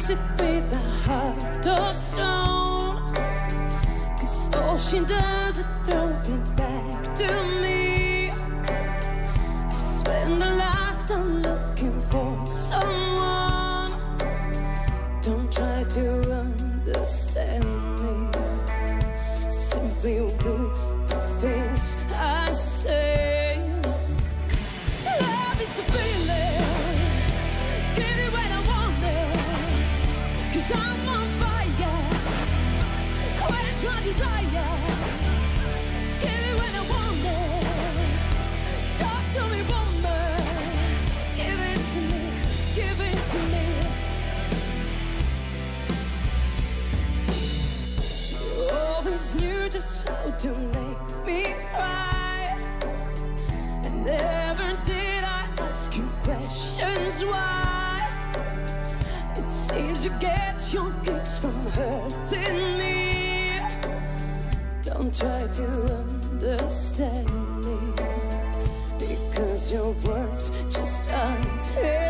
makes it with a heart of stone. Cause she does is throw it back to me. I spend a lifetime looking for someone. Don't try to understand. You just so to make me cry. And never did I ask you questions why. It seems you get your kicks from hurting me. Don't try to understand me. Because your words just aren't here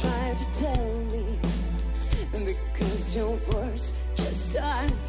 try to tell me. Because your words just aren't